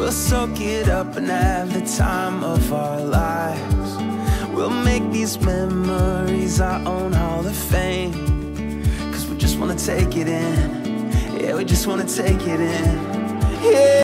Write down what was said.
We'll soak it up and have the time of our lives. We'll make these memories our own Hall of Fame. Cause we just wanna take it in. Yeah, we just wanna take it in.